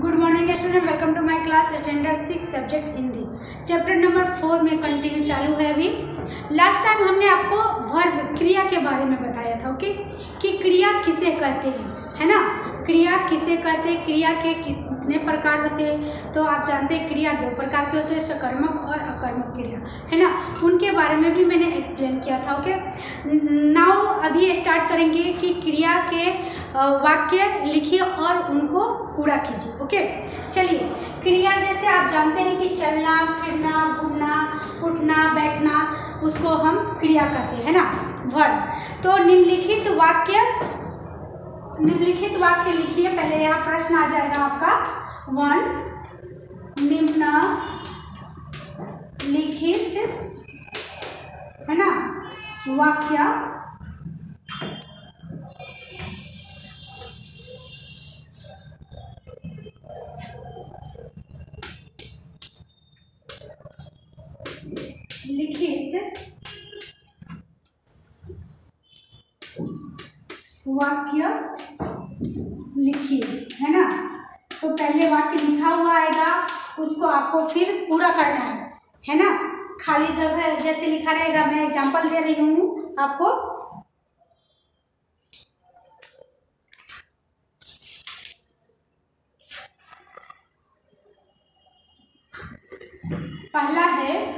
Good morning student welcome to my class standard six subject Hindi chapter number four में continue चालू है अभी। Last time हमने आपको वर्ब क्रिया के बारे में बताया था ओके कि क्रिया किसे कहते हैं, है ना? क्रिया किसे कहते हैं? क्रिया के कितने प्रकार होते हैं? तो आप जानते हैं क्रिया दो प्रकार के होते हैं, सकर्मक और अकर्मक क्रिया, है ना? उनके बारे में भी मैंने एक्सप्लेन किया था ओके नाउ अभी स्टार्ट करेंगे कि क्रिया के वाक्य लिखिए और उनको पूरा कीजिए ओके चलिए, क्रिया जैसे आप जानते हैं कि चलना, फिरना, घूमना, उठना, बैठना, उसको हम क्रिया कहते हैं ना? वर्ब तो निम्नलिखित वाक्य निम्नलिखित वाक्य लिखिए, पहले यहाँ प्रश्न आ जाएगा आपका। वन निम्न लिखित है ना? वाक्य। लिखित। वाक्य लिखिए है ना वाक्य लिखा हुआ आएगा, उसको आपको फिर पूरा करना है। है ना? खाली जगह जैसे लिखा रहेगा, मैं एग्जांपल दे रही हूँ आपको। पहला है,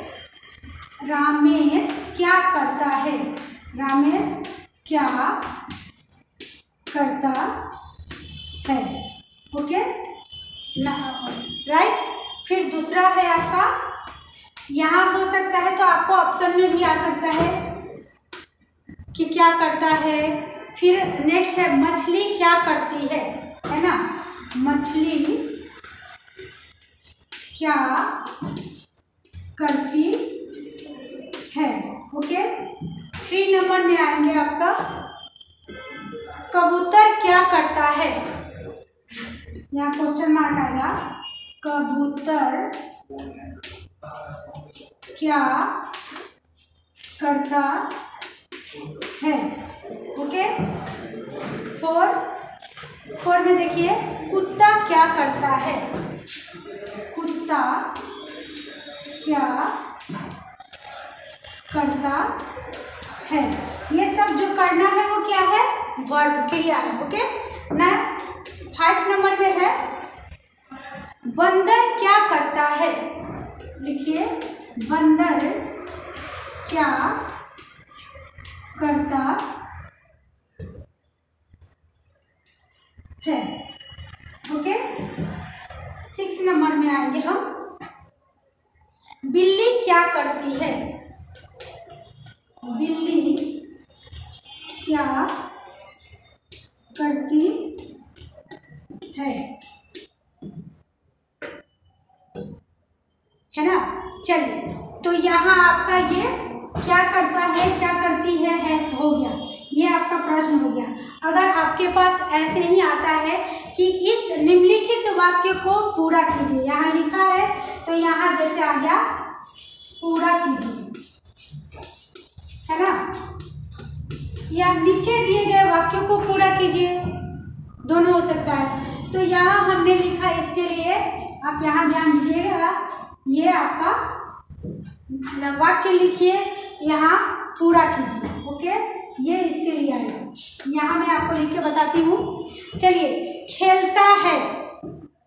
रामेश क्या करता है? रामेश क्या करता है? ओके? राइट फिर दूसरा है आपका। यहाँ हो सकता है तो आपको ऑप्शन में भी आ सकता है कि क्या करता है। फिर नेक्स्ट है, मछली क्या करती है? है ना? मछली क्या करती है? ओके थ्री नंबर में आएँगे आपका। कबूतर क्या करता है? यहाँ क्वेश्चन मार्क आएगा। कबूतर क्या करता है? ओके फोर फोर में देखिए, कुत्ता क्या करता है? कुत्ता क्या करता है? ये सब जो करना है वो क्या है? वर्ब क्रिया है ओके ना फाइव नंबर में है। बंदर क्या करता है? लिखिए, बंदर क्या करता है? ओके? सिक्स नंबर में आएँगे हम। बिल्ली क्या करती है? बिल्ली क्या करती है। है ना? चलिए तो यहाँ आपका ये क्या करता है, क्या करती है है, हो गया। ये आपका प्रश्न हो गया। अगर आपके पास ऐसे ही आता है कि इस निम्नलिखित वाक्य को पूरा कीजिए। यहाँ लिखा है तो यहाँ जैसे आ गया, पूरा कीजिए। है ना? या नीचे दिए गए वाक्य को पूरा कीजिए। दोनों हो सकता है। तो यहाँ हमने लिखा इसके लिए। आप यहाँ ध्यान दीजिएगा। ये आपका वाक्य लिखिए, यहाँ पूरा कीजिए, ओके? ये इसके लिए आएगा। यहाँ मैं आपको लिख के बताती हूँ। चलिए, खेलता है।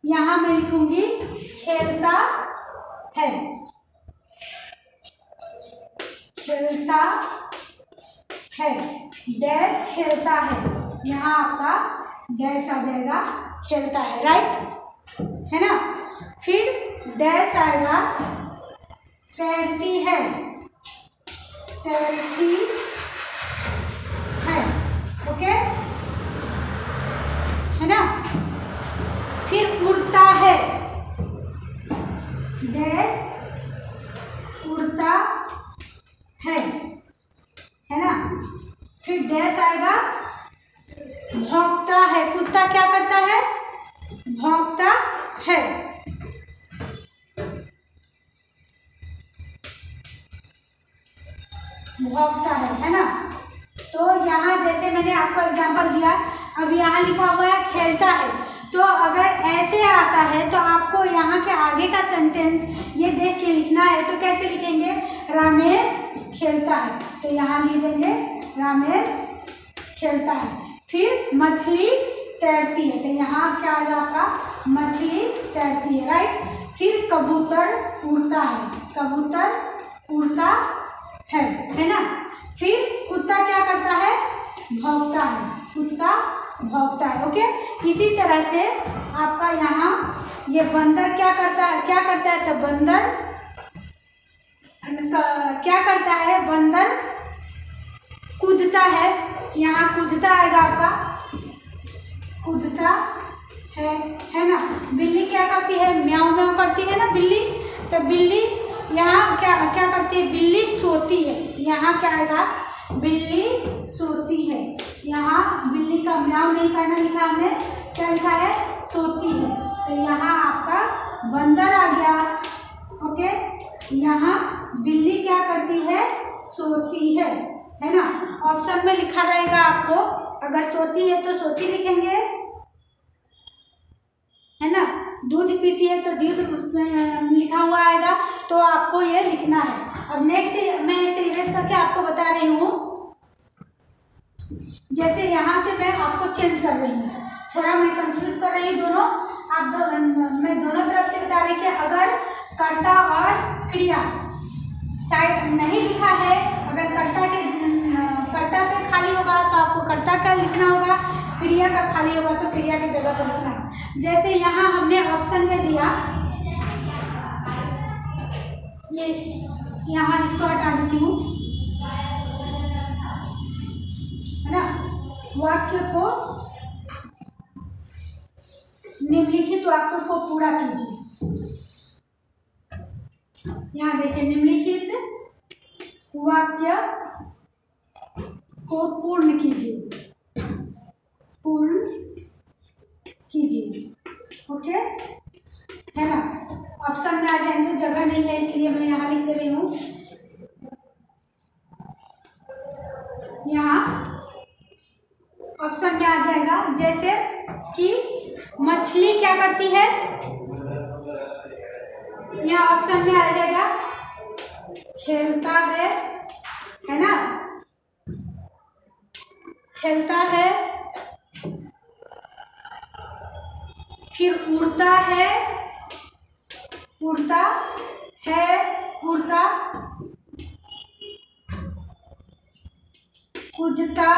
यहाँ मैं लिखूँगी, खेलता है। खेलता है। डैश खेलता है। यहाँ आपका डैश आ जाएगा, खेलता है राइट है ना? फिर डैश आएगा तैरती है। तैरती है ओके है ना? फिर उड़ता है। डैश उड़ता है है ना? फिर डैश आएगा भौंकता है, कुत्ता क्या करता है? भौंकता है। भौंकता है है ना? तो यहाँ जैसे मैंने आपको एग्जांपल दिया, अब यहाँ लिखा हुआ है, खेलता है। तो अगर ऐसे आता है तो आपको यहाँ के आगे का सेंटेंस ये देख के लिखना है तो कैसे लिखेंगे? रमेश खेलता है। तो यहाँ लिख देंगे, रमेश खेलता है। फिर मछली तैरती है। तो यहाँ क्या आएगा आपका मछली तैरती है राइट फिर कबूतर उड़ता है। कबूतर उड़ता है है ना? फिर कुत्ता क्या करता है? भौंकता है। कुत्ता भौंकता है ओके इसी तरह से आपका यहाँ ये बंदर क्या करता है? क्या करता है? तो बंदर क्या करता है? बंदर कूदता है। यहाँ कूदता आएगा आपका। कूदता है है ना? बिल्ली क्या करती है? म्याऊ म्याऊ करती है ना बिल्ली? तो बिल्ली यहाँ क्या क्या करती है? बिल्ली सोती है। यहाँ क्या आएगा? बिल्ली सोती है। यहाँ बिल्ली का म्याऊ नहीं करना लिखा हमने। क्या लिखा है? सोती है। तो यहाँ आपका बंदर आ गया। ओके? यहाँ बिल्ली क्या करती है? सोती है। है ना? ऑप्शन में लिखा रहेगा आपको अगर सोती है तो सोती लिखेंगे। है ना? दूध पीती है तो दूध लिखा हुआ आएगा तो आपको ये लिखना है। अब नेक्स्ट मैं इसे इरेज करके आपको बता रही हूँ। जैसे यहाँ से मैं आपको चेंज कर रही हूँ। थोड़ा मैं कंफ्यूज कर रही हूँ दोनों। आप दो, मैं दोनों तरफ़ से बता रही कि अगर कर्ता और क्रिया साइड नहीं लिखा है अगर कर्ता के खाली होगा तो आपको कर्ता का लिखना होगा, क्रिया का खाली होगा तो क्रिया की जगह पर लिखना। है जैसे यहाँ हमने ऑप्शन में दिया, ये यहाँ इसको हटा देती हूँ। है ना? वाक्य को निम्नलिखित वाक्य को पूरा कीजिए। यहाँ देखिए, निम्नलिखित वाक्य को पूर्ण कीजिए। पूर्ण कीजिए। ओके? है ना? ऑप्शन में आ जाएँगे, जगह नहीं है, इसलिए मैं यहाँ लिख दे रही हूँ। यहाँ ऑप्शन में आ जाएगा, जैसे कि मछली क्या करती है? यहाँ ऑप्शन में आ जाएगा, खेलता है है ना? खेलता है फिर उड़ता है उड़ता है उड़ता कूदता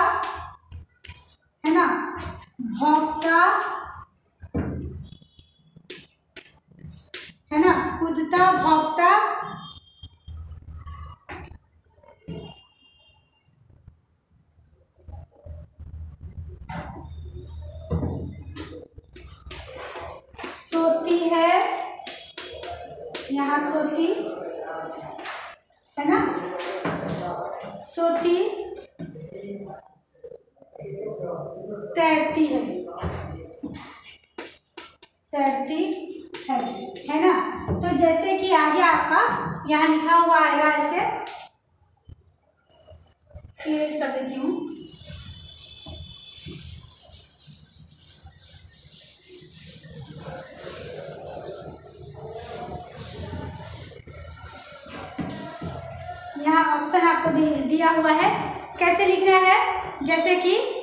इरेज कर देती हूँ। यहाँ ऑप्शन आपको दिया हुआ है। कैसे लिखना है? जैसे कि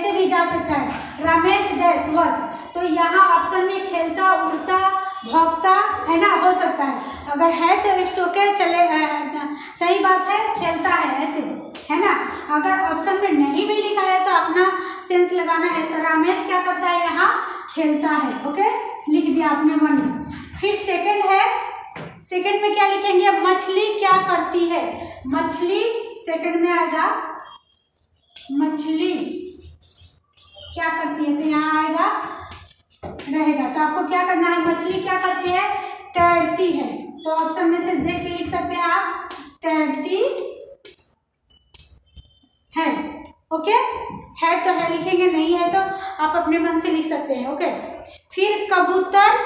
ऐसे भी जा सकता है। रमेश डैश वर्क तो यहाँ ऑप्शन में खेलता, उड़ता भोगता है ना? हो सकता है। अगर है तो इट्स ओके चले सही बात है, खेलता है ऐसे, है ना? अगर ऑप्शन में नहीं भी लिखा है तो अपना सेंस लगाना है। तो रमेश क्या करता है यहाँ? खेलता है ओके लिख दिया आपने मन में। फिर सेकंड है सेकंड में क्या लिखेंगे? मछली क्या करती है? मछली सेकंड में आएगा मछली। क्या करती है? तो यहाँ आएगा, रहेगा। तो आपको क्या करना है? मछली क्या करती है? तैरती है। तो ऑप्शन में से देख के लिख सकते हैं आप, तैरती है। ओके है तो है, लिखेंगे, नहीं है तो आप अपने मन से लिख सकते हैं। ओके फिर कबूतर।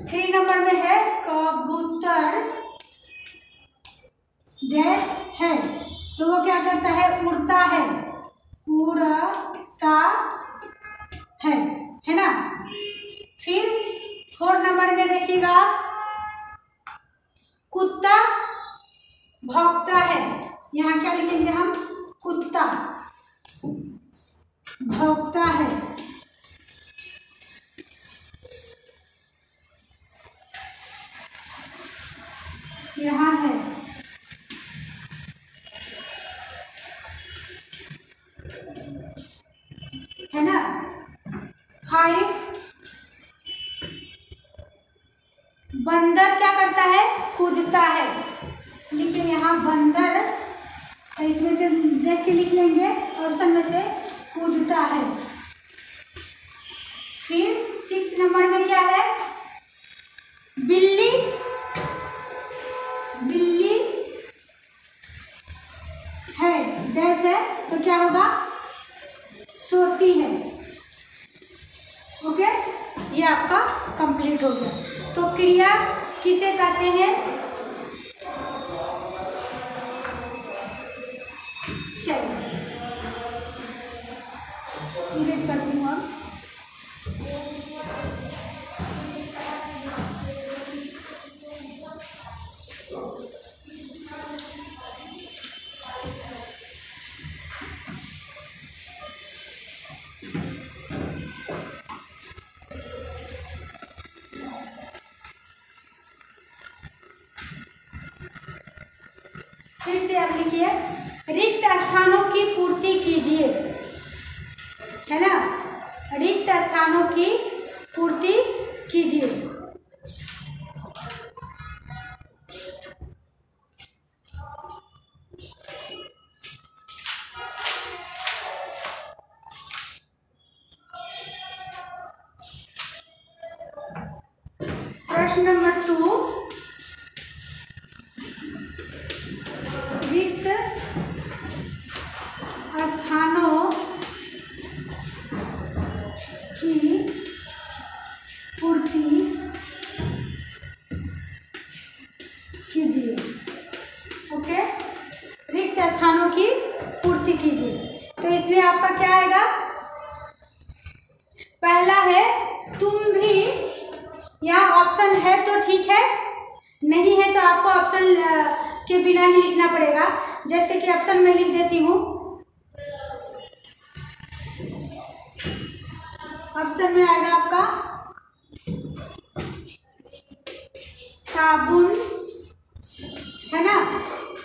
थ्री नंबर में है, कबूतर डैश है। तो वो क्या करता है? उड़ता है। उड़ता है। है ना? फिर फोर नंबर में देखिएगा। कुत्ता भौंकता है। यहाँ क्या लिखेंगे हम? कुत्ता भौंकता है। यहाँ है। है ना? फाइव बंदर क्या करता है? कूदता है। लिखिए यहाँ बंदर तो इसमें से देख के लिख लेंगे ऑप्शन में से कूदता है। फिर सिक्स नंबर में क्या है? बिल्ली। बिल्ली है, जैसे तो क्या होगा? हो गया। तो क्रिया किसे कहते हैं?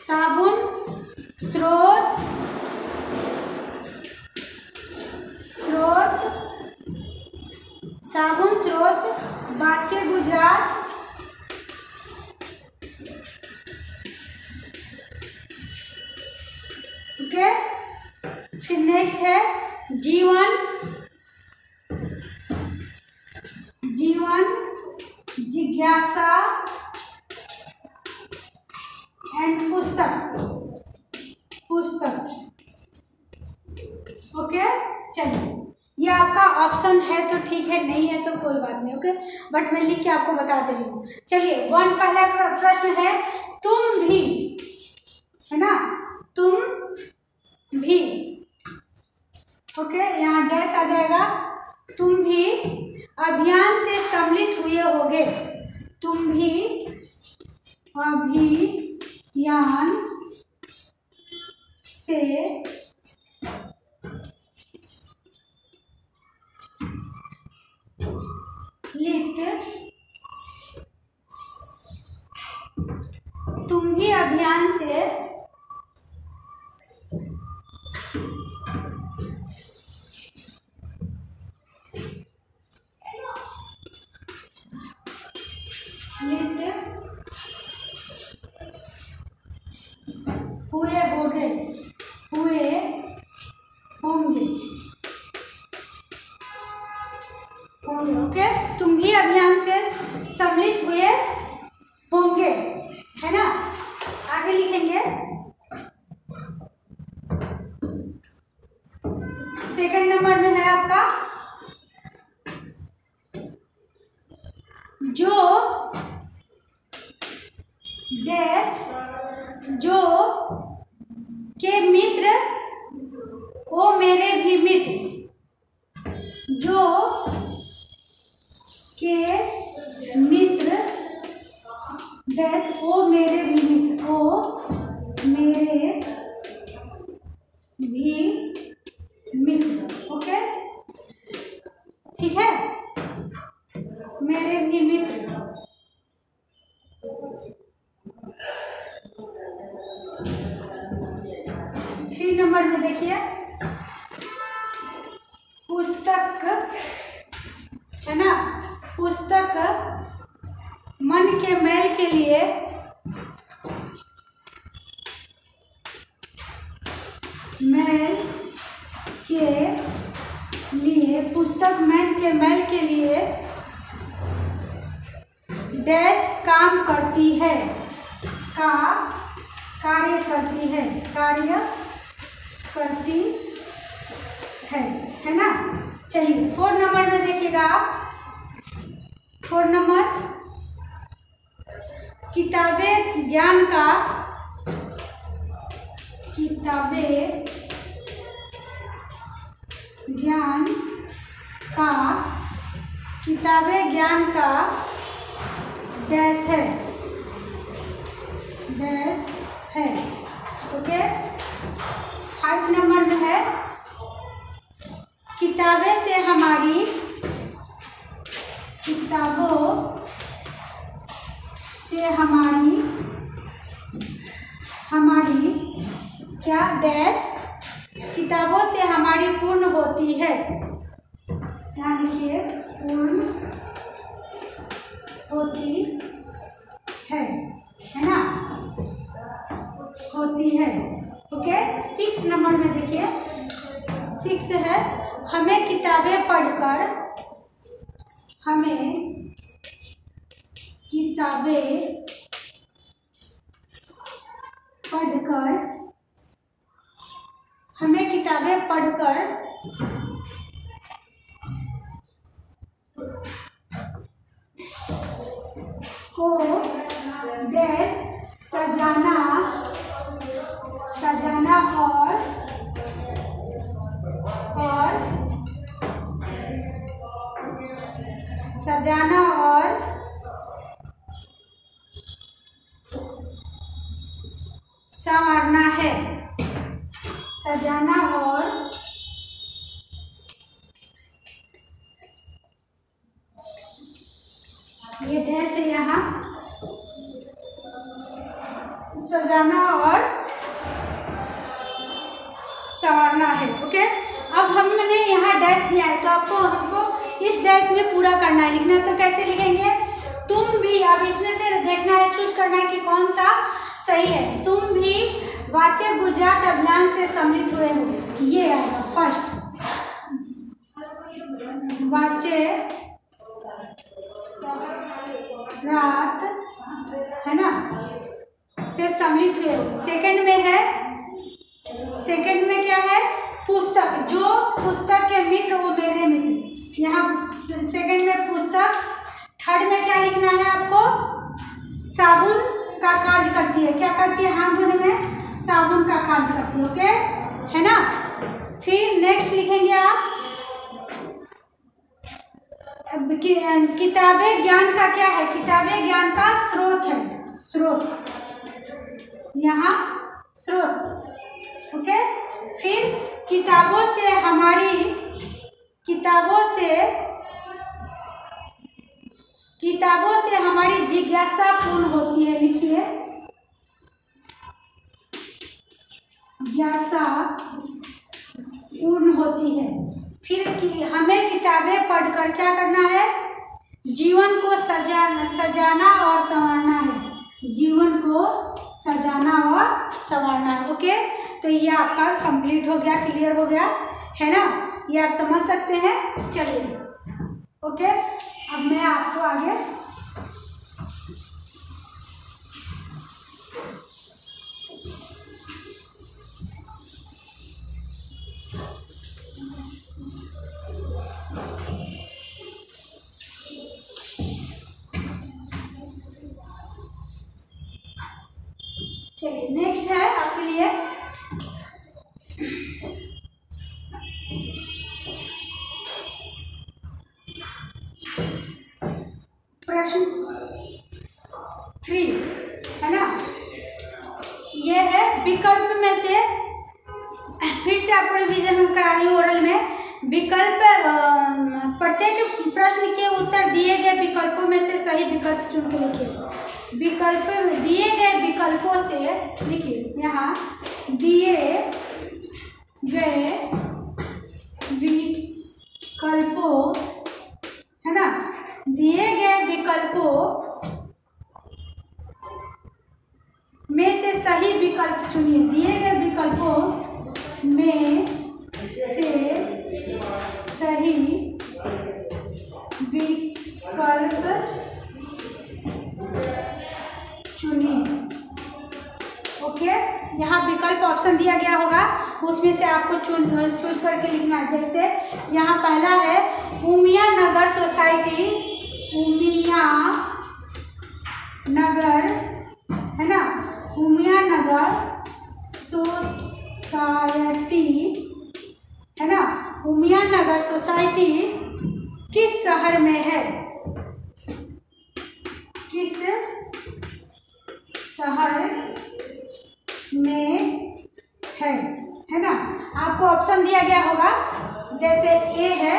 साबुन स्रोत स्रोत साबुन स्रोत बाचे गुजरात दे रही हूँ। चलिए वन पहला प्रश्न है। होंगे। ओके तुम भी अभियान से सम्मिलित हुए मेरे भी मित्र। किताबें ज्ञान का किताबें ज्ञान का किताबें ज्ञान का डैश है। डैश है। ओके? फाइव नंबर में है। किताबें से हमारी किताबों से हमारी हमारी क्या डैश किताबों से हमारी पूर्ण होती है। यहाँ लिखिए पूर्ण होती है है ना? होती है। ओके सिक्स नंबर में देखिए। सिक्स है, हमें किताबें पढ़कर, हमें किताबें पढ़कर हमें किताबें पढ़कर को डैश सजाना सजाना और और सजाना और संवारना है। सजाना और ये है यहाँ। सजाना और संवारना है, ओके? अब हमने यहाँ डैश दिया है तो आपको, हमको इस डैश में पूरा करना है। लिखना तो कैसे लिखेंगे? तुम भी अब इसमें से देखना है चूज़ करना है कि कौन सा सही है। तुम भी वाचे गुजरात अभियान से सम्मिलित हुए हो। ये आएगा फ़र्स्ट वाचे रात है ना? से सम्मिलित हुए हो। सेकंड में है। सेकंड में क्या है? पुस्तक। जो पुस्तक के मित्र वो मेरे मित्र। यहाँ सेकंड में पुस्तक। थर्ड में क्या लिखना है आपको? साबुन। का कार्य करती है। क्या करती है? हाथ धोने में साबुन का कार्य करती है ओके? है ना? फिर नेक्स्ट लिखेंगे आप। कि, किताबें ज्ञान का क्या है? किताबें ज्ञान का स्रोत है। स्रोत। यहाँ स्रोत ओके? फिर किताबों से हमारी किताबों से किताबों से हमारी जिज्ञासा पूर्ण होती है, लिखिए। जिज्ञासा पूर्ण होती है। फिर कि हमें किताबें पढ़कर क्या करना है? जीवन को सजा, सजाना और संवारना है। जीवन को सजाना और संवारना है, ओके? तो ये आपका कंप्लीट हो गया, क्लियर हो गया, है ना? ये आप समझ सकते हैं? चलिए, ओके? अब मैं आपको आगे चुन के लिखिए विकल्प में दिए गए विकल्पों से लिखिए। यहाँ दिए गए विकल्पों, है ना? दिए गए विकल्पों में से सही विकल्प चुनिए। दिए गए विकल्पों में से सही विकल्प यहाँ विकल्प ऑप्शन दिया गया होगा, उसमें से आपको चूज़ चूज़ करके लिखना है। जैसे यहाँ पहला है, उमिया नगर सोसाइटी, उमिया नगर, है ना? उमिया नगर सोसाइटी, है ना? उमिया नगर सोसाइटी किस शहर में है? किस शहर में है है ना? आपको ऑप्शन दिया गया होगा, जैसे ए है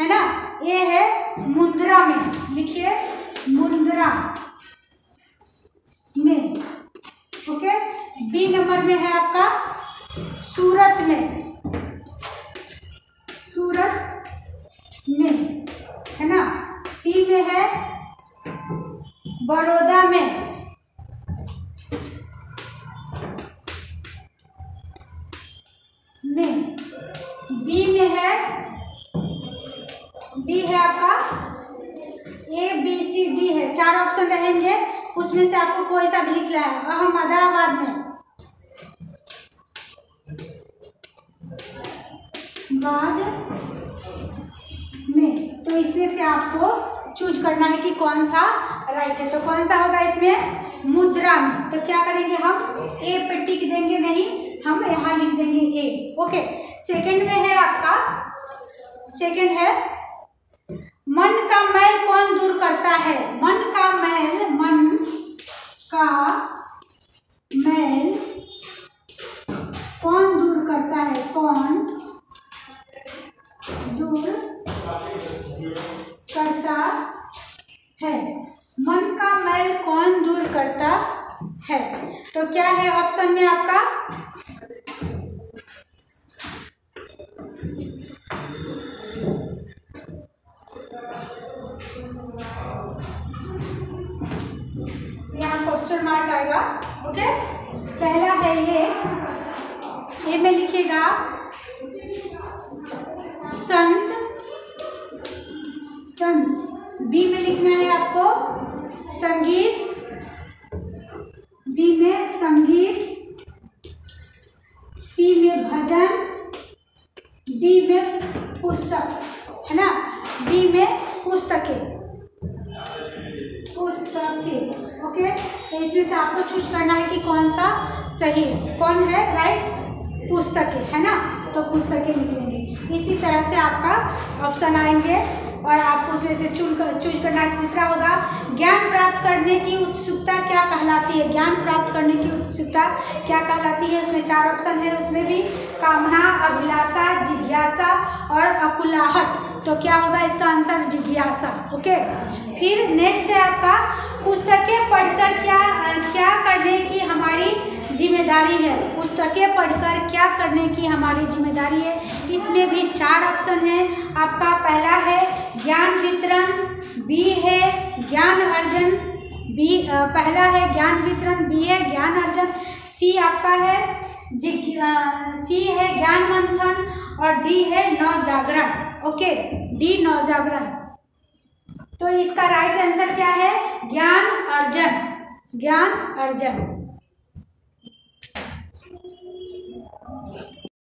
है ना? ए है मुद्रा में इसमें मुद्रा में। तो क्या करेंगे हम? ए पे टिक देंगे नहीं हम यहाँ लिख देंगे ए। ओके सेकंड में है आपका सेकंड है मन का मैल कौन दूर करता है? मन का मैल मन का मैल कौन दूर करता है? कौन दूर करता है? मन का मैल कौन दूर करता है? तो क्या है ऑप्शन में आपका? यहाँ क्वेश्चन मार्क आएगा ओके पहला है ये। ये में लिखिएगा संत संत। बी में लिखना है आपको। संगीत। बी में संगीत। सी में भजन। डी में पुस्तक, है ना? डी में पुस्तकें। पुस्तकें ओके तो इसमें से आपको चूज़ करना है कि कौन सा सही है। कौन है? राइट पुस्तकें, है ना? तो पुस्तकें निकलेंगे इसी तरह से आपका ऑप्शन आएँगे। और आपको उसमें से चुन कर, चूज़ करना तीसरा होगा, ज्ञान प्राप्त करने की उत्सुकता क्या कहलाती है? ज्ञान प्राप्त करने की उत्सुकता क्या कहलाती है? उसमें चार ऑप्शन है। उसमें भी कामना, अभिलाषा, जिज्ञासा और अकुलाहट। तो क्या होगा इसका अंतर जिज्ञासा। ओके? फिर नेक्स्ट है आपका, पुस्तकें पढ़कर क्या क्या करने की हमारी ज़िम्मेदारी है? पुस्तकें पढ़कर क्या करने की हमारी ज़िम्मेदारी है? इसमें भी चार ऑप्शन है। आपका पहला है ज्ञान वितरण, बी है ज्ञान अर्जन, बी पहला है ज्ञान वितरण, बी है ज्ञान अर्जन, सी आपका है सी है ज्ञान मंथन और डी है नव जागरण ओके, डी नवजागरण। तो इसका राइट आंसर क्या है? ज्ञान अर्जन ज्ञान अर्जन।